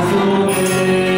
azul.